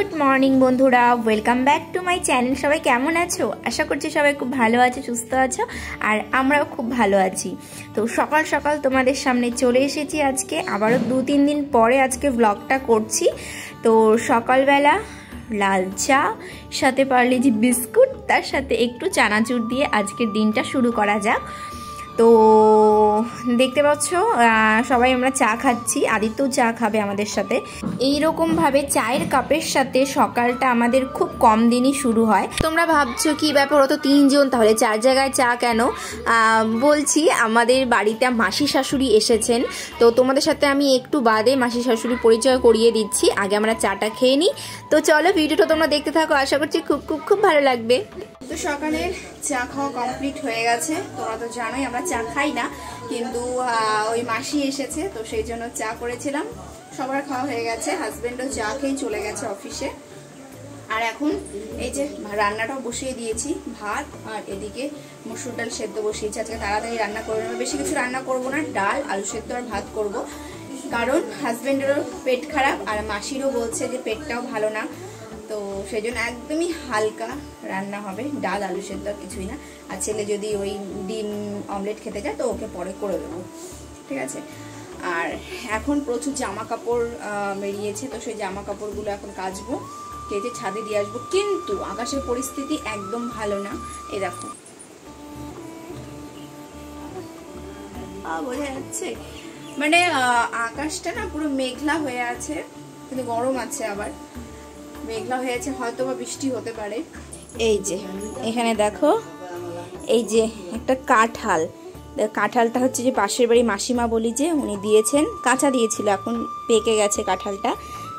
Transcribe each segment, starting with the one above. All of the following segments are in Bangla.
গুড মর্নিং বন্ধুরা, welcome back to my channel. সবাই কেমন আছো? আশা করছি সবাই খুব ভালো আছো, সুস্থ আছো, আর আমরাও খুব ভালো আছি। তো সকাল সকাল তোমাদের সামনে চলে এসেছি আজকে। আবারও দু তিন দিন পরে আজকে ব্লগটা করছি। তো সকালবেলা লাল চা, সাথে পারলে যে বিস্কুট, তার সাথে একটু চানাচুর দিয়ে আজকের দিনটা শুরু করা যাক। তো দেখতে পাচ্ছ সবাই আমরা চা খাচ্ছি। আদিত্যও চা খাবে আমাদের সাথে। এই ভাবে চায়ের কাপের সাথে সকালটা আমাদের খুব কম দিনই শুরু হয়। তোমরা ভাবছ, কি ব্যাপার? অত তিনজন, তাহলে চার জায়গায় চা কেন? বলছি, আমাদের বাড়িতে মাসি শাশুড়ি এসেছেন। তো তোমাদের সাথে আমি একটু বাদে মাসি শাশুড়ি পরিচয় করিয়ে দিচ্ছি। আগে আমরা চাটা খেয়ে নিই। তো চলো, ভিডিওটা তোমরা দেখতে থাকো। আশা করছি খুব খুব খুব ভালো লাগবে। তো সকালের চা খাওয়া কমপ্লিট হয়ে গেছে। তোমরা তো জানোই আমরা চা খাই না, কিন্তু ওই মাসি এসেছে, তো সেই জন্য চা করেছিলাম। সবার খাওয়া হয়ে গেছে হাজব্যান্ডও চা খেয়ে চলে গেছে অফিসে আর এখন এই যে রান্নাটাও বসিয়ে দিয়েছি, ভাত আর এদিকে মসুর ডাল সেদ্ধ বসিয়েছি। আজকে তাড়াতাড়ি রান্না করে নেব। বেশি কিছু রান্না করব না, ডাল, আলু সেদ্ধ আর ভাত করব। কারণ হাজব্যান্ডেরও পেট খারাপ, আর মাসিরও বলছে যে পেটটাও ভালো না। তো সেই জন্য একদমই হালকা রান্না হবে। ডাল, আলু সেদ্ধ, কিছুই না। আর ছেলে যদি ওই ডিম, অমলেট খেতে চায়, তো ওকে পরে করে দেবো। ঠিক আছে? আর এখন প্রচুর জামা কাপড় বেরিয়েছে, তো সেই জামা কাপড়গুলো এখন কাচবো, কেটে ছাদে দিয়ে আসব। কিন্তু আকাশের পরিস্থিতি একদম ভালো না। এ দেখো। বোঝা যাচ্ছে। মানে আকাশটা না পুরো মেঘলা হয়ে আছে, কিন্তু গরম আছে আবার। মেঘলা হয়েছে হয়তো বা বৃষ্টি হতে পারে। এই যে, এখানে দেখো, এই যে একটা কাঁঠাল। কাঁঠালটা হচ্ছে যে পাশের বাড়ি মাসিমা বলি যে উনি দিয়েছেন, কাঁচা দিয়েছিল, এখন পেকে গেছে কাঁঠালটা।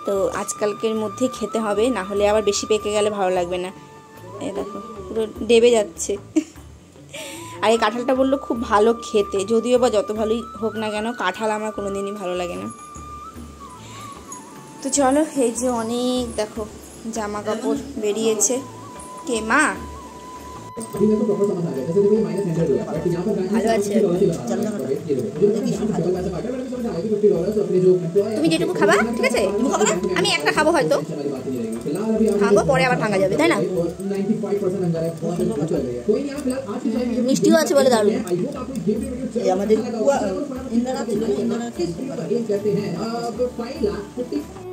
তো আজকালকের মধ্যে খেতে হবে, না হলে আবার বেশি পেকে গেলে ভালো লাগবে না। এই দেখো, পুরো ডেবে যাচ্ছে। আর এই কাঁঠালটা বলল খুব ভালো খেতে, যদিও বা যত ভালোই হোক না কেন, কাঁঠাল আমার কোনোদিনই ভালো লাগে না। তো চলো, এই যে অনেক, দেখো জামা কাপড় বেরিয়েছে। কে, মা? তুমি যেটুকু খাবা, ঠিক আছে? আমি একটা খাব হয়তো। খাব পরে আবার ভাঙা যাবে তাই না? মিষ্টিও আছে বলে দারুণ। আমাদের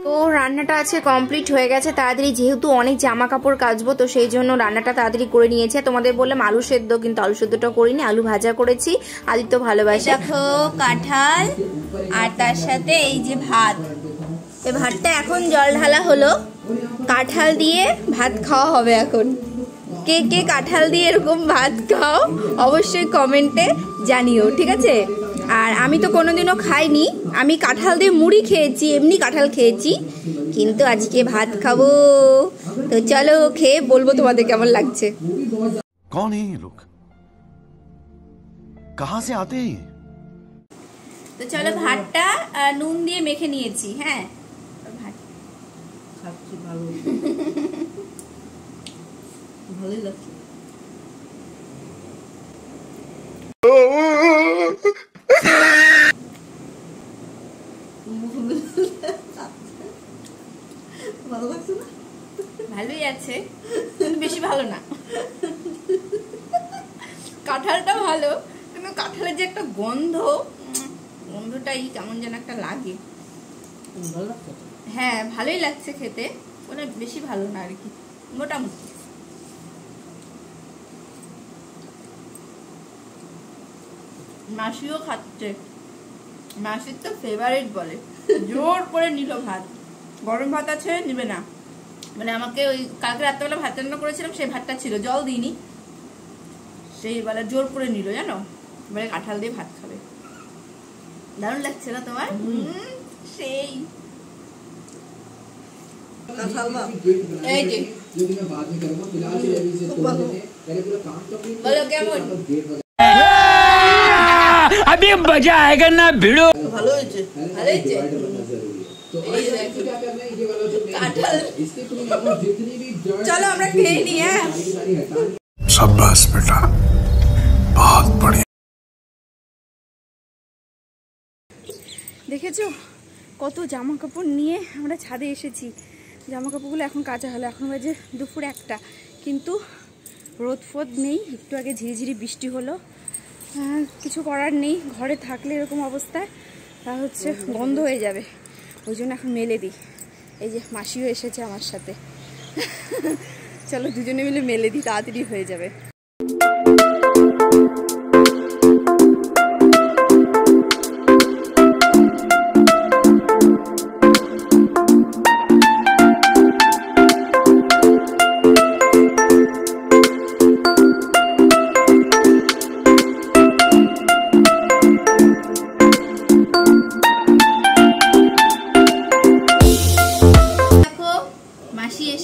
তো রান্নাটা আছে কমপ্লিট হয়ে গেছে। তাড়াতাড়ি যেহেতু অনেক জামা কাপড় কাচবো তো সেই জন্য রান্নাটা তাড়াতাড়ি করে নিয়েছে। তোমাদের বললাম আলু সেদ্ধ কিন্তু আলু সেদ্ধটা করিনি আলু ভাজা করেছি। আদিত্য ভালোবাসে। দেখো কাঁঠাল আর তার সাথে এই যে ভাত। এই ভাতটা এখন জল ঢালা হলো। কাঁঠাল দিয়ে ভাত খাওয়া হবে এখন। কে কে কাঁঠাল দিয়ে এরকম ভাত খাও অবশ্যই কমেন্টে জানিও ঠিক আছে? আর আমি তো কোনোদিনও খাইনি। আমি কাঁঠাল দিয়ে মুড়ি খেয়েছি এমনি কাঁঠাল খেয়েছি। কিন্তু আজকে ভাত খাব। তো চলো খেয়ে বলব তোমাদের কেমন লাগছে। কাহা সে আতে তো চলো ভাতটা নুন দিয়ে মেখে নিয়েছি হ্যাঁ? ভালো ভালোই লাগছে। ভালো লাগছে না? ভালোই আছে বেশি ভালো না। কাঁঠালটা ভালো কিন্তু কাঁঠালের যে একটা গন্ধ গন্ধটাই কেমন যেন একটা লাগে। ভালো লাগছে হ্যাঁ ভালোই লাগছে খেতে। মানে বেশি ভালো না আর কি মোটামুটি। মাসিও খাচ্ছে। মাসির তো ফেভারিট বলে। জোর করে নিল ভাত। গরম ভাত আছে নিবে না। মানে আমাকে ওই কালকে রাত্রেবেলা ভাত রান্না করেছিলাম সেই ভাতটা ছিল জল দিইনি। সেই বেলা জোর করে নিল জানো? এবারে কাঁঠাল দিয়ে ভাত খাবে। দারুণ লাগছে না তোমার? হুম, সেই। এই যে বলো কেমন अभी मजा आएगा ना भिड़ो ভালো হয়েছে ভালো হয়েছে এই দেখো, কাঁঠাল চলো আমরা খেয়ে নি হ্যাঁ शाबाश बेटा बहुत बढ़िया দেখেছো কত জামা কাপড় নিয়ে আমরা ছাদে এসেছি জামা কাপড়গুলো এখন কাঁচা হলো। এখন বাজে দুপুর একটা। কিন্তু রোদ ফোদ নেই, একটু আগে ঝিরিঝিরি বৃষ্টি হলো। কিছু করার নেই, ঘরে থাকলে এরকম অবস্থায় তা হচ্ছে বন্ধ হয়ে যাবে। ওই জন্য এখন মেলে দিই। এই যে মাসিও এসেছে আমার সাথে। চলো দুজনে মিলে মেলে দিই, তাড়াতাড়ি হয়ে যাবে।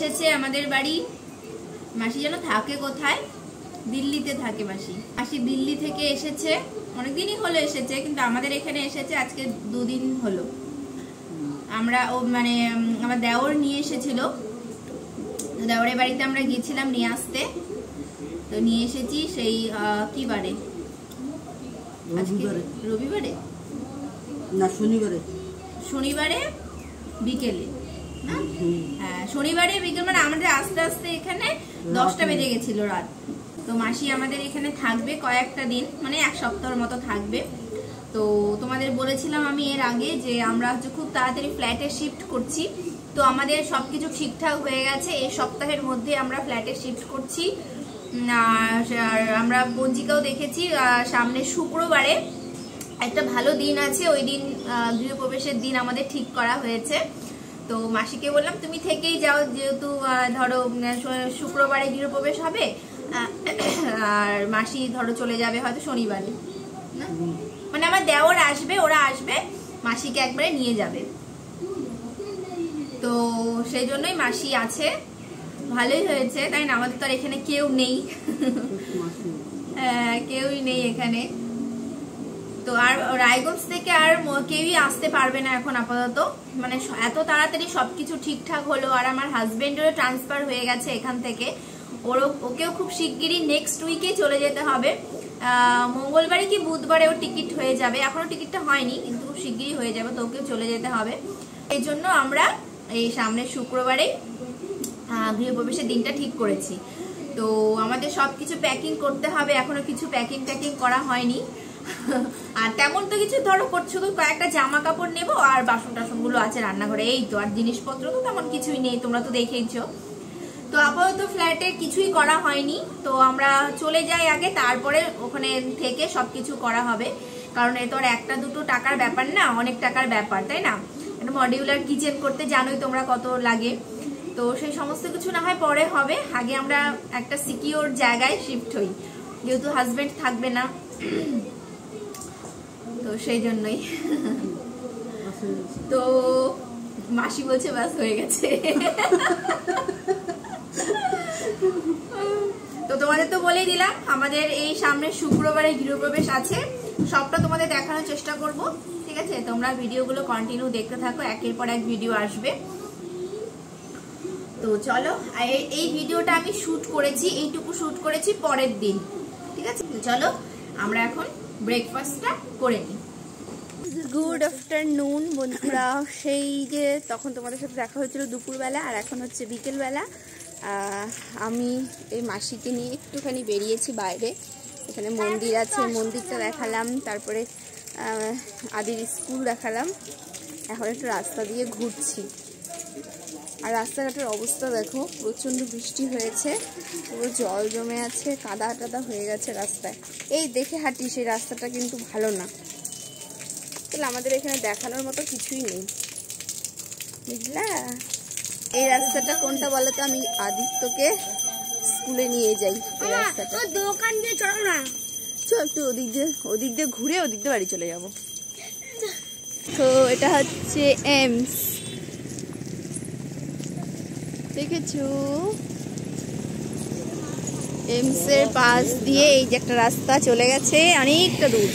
এসেছে আমাদের বাড়ি। মাসি যেন থাকে কোথায়? দিল্লিতে থাকে মাসি। মাসি দিল্লি থেকে এসেছে। অনেকদিনই হলো এসেছে কিন্তু আমাদের এখানে এসেছে আজকে দুদিন হলো। আমরা ও মানে আমার দেওর নিয়ে এসেছিল। দেওরের বাড়িতে আমরা গিয়েছিলাম নিয়ে আসতে। তো নিয়ে এসেছি সেই কি বারে? রবিবারে? না শনিবারে। শনিবারে বিকেলে? হ্যাঁ শনিবারে বিকেল মানে আমাদের আস্তে আস্তে এখানে দশটা বেজে গেছিল রাত। তো মাসি আমাদের এখানে থাকবে কয়েকটা দিন মানে এক সপ্তাহের মতো থাকবে। তো তোমাদের বলেছিলাম আমি এর আগে যে আমরা হচ্ছে খুব তাড়াতাড়ি ফ্ল্যাটে শিফট করছি। তো আমাদের সব কিছু ঠিকঠাক হয়ে গেছে, এই সপ্তাহের মধ্যে আমরা ফ্ল্যাটে শিফট করছি। আর আমরা পঞ্জিকাও দেখেছি সামনে শুক্রবারে একটা ভালো দিন আছে, ওই দিন গৃহপ্রবেশের দিন আমাদের ঠিক করা হয়েছে। তো মাসিকে বললাম তুমি থেকেই যাও যেহেতু ধরো শুক্রবারে গৃহপ্রবেশ হবে আর মাসি ধরো চলে যাবে হয়তো শনিবারে? মানে আমার দেওর আসবে ওরা আসবে মাসিকে একবারে নিয়ে যাবে। তো সেই জন্যই মাসি আছে। ভালোই হয়েছে তাই না? আমাদের তো আর এখানে কেউ নেই। হ্যাঁ, কেউই নেই এখানে। তো আর রায়গঞ্জ থেকে আর কেউই আসতে পারবে না এখন আপাতত। মানে এত তাড়াতাড়ি সবকিছু ঠিকঠাক হলো আর আমার হাজবেন্ডেরও ট্রান্সফার হয়ে গেছে এখান থেকে। ওরও, ওকেও খুব শিগগিরই নেক্সট উইকে চলে যেতে হবে। মঙ্গলবারে কি বুধবারে ওর টিকিট হয়ে যাবে। এখনও টিকিটটা হয়নি, কিন্তু খুব শিগগিরই হয়ে যাবে, তো ওকেও চলে যেতে হবে। এই জন্য আমরা এই সামনের শুক্রবারেই গৃহপ্রবেশের দিনটা ঠিক করেছি। তো আমাদের সব কিছু প্যাকিং করতে হবে। এখনও কিছু প্যাকিং ট্যাকিং করা হয়নি। আর তেমন তো কিছু ধরো কর- শুধু কয়েকটা জামা কাপড় নেব আর বাসন টাসনগুলো আছে রান্নাঘরে। এই তো, আর জিনিসপত্র তো তেমন কিছুই নেই, তোমরা তো দেখেইছো। তো আপাতত ফ্ল্যাটে কিছুই করা হয়নি। তো আমরা চলে যাই আগে, তারপরে ওখানে থেকে সবকিছু করা হবে। কারণ এ তো আর একটা দুটো টাকার ব্যাপার না, অনেক টাকার ব্যাপার, তাই না? একটা মডিউলার কিচেন করতে জানোই তোমরা কত লাগে। তো সেই সমস্ত কিছু না হয় পরে হবে। আগে আমরা একটা সিকিওর জায়গায় শিফট হই। যেহেতু হাজবেন্ড থাকবে না। তো সেই জন্যই। তো মাসি বলছে, বাস, হয়ে গেছে। তো তোমাদের তো বলেই দিলাম, আমাদের এই সামনে শুক্রবারে গৃহপ্রবেশ আছে। সবটা তোমাদের দেখানোর চেষ্টা করব, ঠিক আছে? তোমরা ভিডিওগুলো কন্টিনিউ দেখতে থাকো, একের পর এক ভিডিও আসবে। তো চলো এই- এই ভিডিওটা আমি শুট করেছি, এইটুকু শুট করেছি পরের দিন, ঠিক আছে? চলো, আমরা এখন ব্রেকফাস্টটা করে নিই। গুড আফটারনুন বন্ধুরা। সেই যে তখন তোমাদের সাথে দেখা হয়েছিল দুপুরবেলা আর এখন হচ্ছে বিকেলবেলা। আমি এই মাসিকে নিয়ে একটুখানি বেরিয়েছি বাইরে। এখানে মন্দির আছে, মন্দিরটা দেখালাম, তারপরে আদির স্কুল দেখালাম। এখন একটু রাস্তা দিয়ে ঘুরছি। আর রাস্তাঘাটের অবস্থা দেখো প্রচণ্ড বৃষ্টি হয়েছে পুরো জল জমে আছে কাদা টাদা হয়ে গেছে রাস্তায়। এই দেখে হাঁটি সেই রাস্তাটা কিন্তু ভালো না। তাহলে আমাদের এখানে দেখানোর মতো কিছুই নেই। বুঝলা? এই রাস্তাটা কোনটা বলো তো আমি আদিত্যকে স্কুলে নিয়ে যাই এই রাস্তাটা। দোকান দিয়ে চলো না। চল একটু ওদিক দিয়ে ওদিক দিয়ে ঘুরে ওদিক দিয়ে বাড়ি চলে যাব। তো এটা হচ্ছে এমস দেখেছ? এমসের পাশ দিয়ে এই যে একটা রাস্তা চলে গেছে অনেকটা দূর।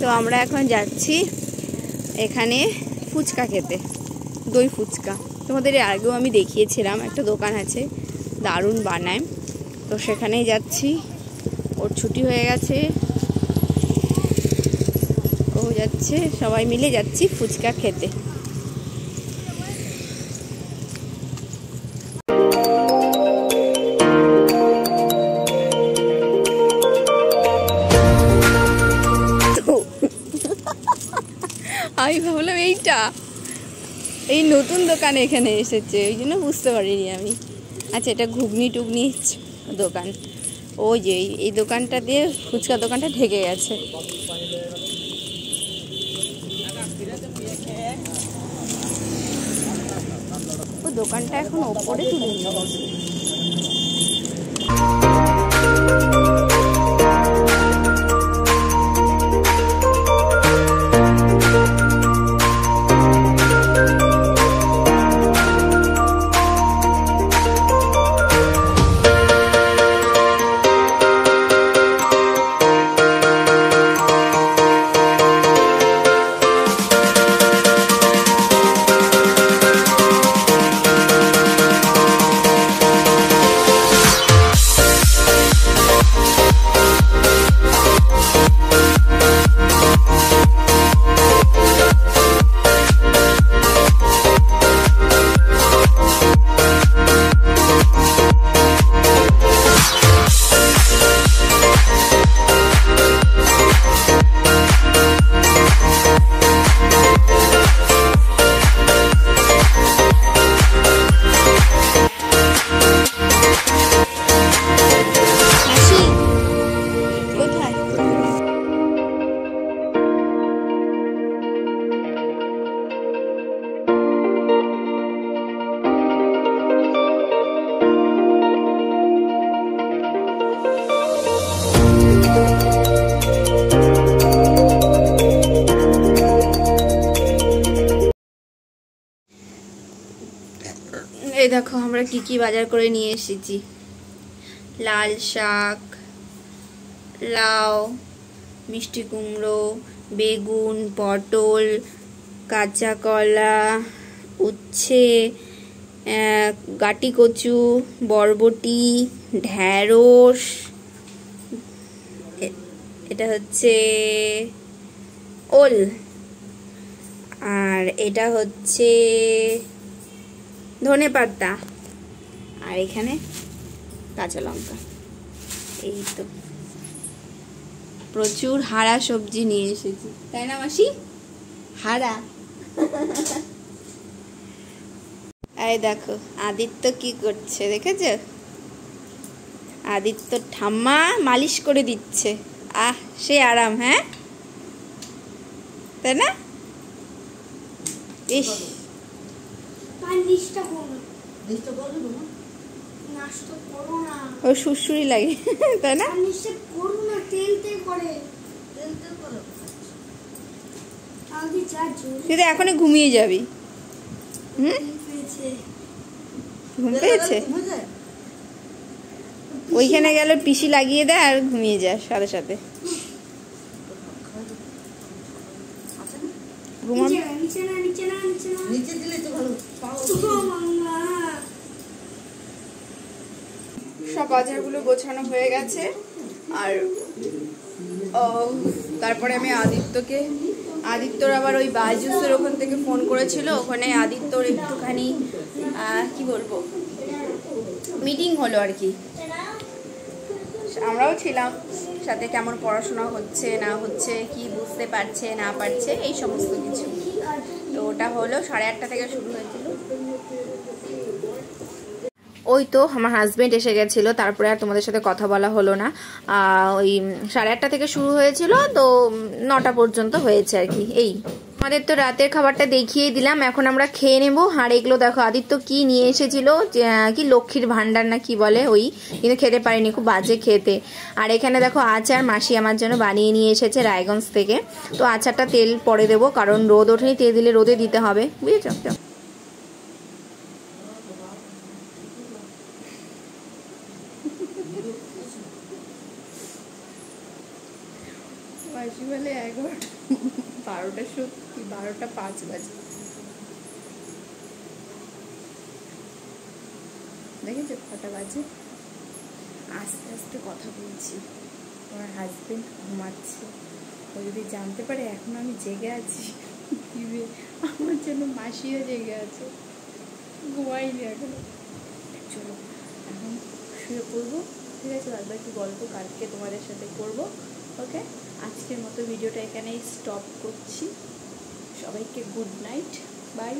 তো আমরা এখন যাচ্ছি এখানে ফুচকা খেতে, দই ফুচকা। তোমাদের আগেও আমি দেখিয়েছিলাম, একটা দোকান আছে দারুণ বানায়। তো সেখানেই যাচ্ছি। ওর ছুটি হয়ে গেছে। ও যাচ্ছে, সবাই মিলে যাচ্ছি ফুচকা খেতে। আমি ভাবলাম এইটা। এই নতুন দোকানে এখানে এসেছে, ওই জন্য বুঝতে পারিনি আমি। আচ্ছা এটা ঘুগনি টুগনি দোকান। ওই যে, এই- দোকানটা দিয়ে ফুচকা দোকানটা ঢেকে গেছে। ও দোকানটা এখন ওপরে তুলে নিয়েছে। এই দেখো, আমরা কি কি বাজার করে নিয়ে এসেছি। লাল শাক, লাউ, মিষ্টি কুমড়ো, বেগুন, পটল, কাঁচা কলা, উচ্ছে গাটি কচু, বরবটি, ঢ্যাঁড়স এটা হচ্ছে ওল। আর এটা হচ্ছে ধনে পাতা। আর এখানে কাঁচা লঙ্কা। এই তো। প্রচুর হারা সবজি নিয়ে এসেছি। তাই না মাসি? হারা এই দেখো, আদিত্য কি করছে দেখেছ? আদিত্য ঠাম্মা মালিশ করে দিচ্ছে। আহ, সে আরাম হ্যাঁ? তাই না? ইস লিস্টটা করো না নাস্তা করো না ও লাগে তাই না? তুই তো এখনই ঘুমিয়ে যাবি। হুম? পেয়েছে। ঘুম পেয়েছে? ওইখানে গেলে পিসি লাগিয়ে দেয় আর ঘুমিয়ে যায় সাথে সাথে। ঘুমাম নিচে না, নিচে না নিচে না। নিচে দিলে তো ভালো। পাও। সব বাজারগুলো গোছানো হয়ে গেছে। আর ও, তারপরে আমি আদিত্যকে আদিত্যর আবার ওই বাইজুসের ওখান থেকে ফোন করেছিল। ওখানে আদিত্যর একটুখানি আহ, কি বলব? মিটিং হলো আর কি। আমরাও ছিলাম। সাথে কেমন পড়াশোনা হচ্ছে, না হচ্ছে, কি বুঝতে পারছে, না পারছে, এই সমস্ত কিছু। তো ওটা হলো, সাড়ে আটটা থেকে শুরু হয়েছিল। ওই তো আমার হাজব্যান্ড এসে গেছিল, তারপরে আর তোমাদের সাথে কথা বলা হলো না। ওই সাড়ে আটটা থেকে শুরু হয়েছিল, তো নটা পর্যন্ত হয়েছে আর কি, এই। আমাদের তো রাতের খাবারটা দেখিয়ে দিলাম, এখন আমরা খেয়ে নেব। আর এগুলো দেখো, আদিত্য কি নিয়ে এসেছিল? কি লক্ষ্মীর ভান্ডার না কি বলে ওই, কিন্তু খেতে পারিনি, খুব বাজে খেতে। আর এখানে দেখো আচার মাসি আমার জন্য বানিয়ে নিয়ে এসেছে রায়গঞ্জ থেকে। তো আচারটা তেল পরে দেবো, কারণ রোদ ওঠেনি, তেল দিলে রোদে দিতে হবে, বুঝেছ বাজি বলে এগারোটা বারোটা সত্যি পাঁচ বাজে দেখেছ কটা বাজে? আস্তে আস্তে কথা বলছি। আমার হাজবেন্ড ঘুমাচ্ছে। ও যদি জানতে পারে এখন আমি জেগে আছি দিবে আমার জন্য মাসিও জেগে আছে। ঘুমাইনি এখনও। চলো, এখন শুয়ে পড়ব, ঠিক আছে? বাদ বাকি গল্প কালকে তোমাদের সাথে করব ওকে আজকের মতো ভিডিওটা এখানেই স্টপ করছি। সবাইকে গুড নাইট বাই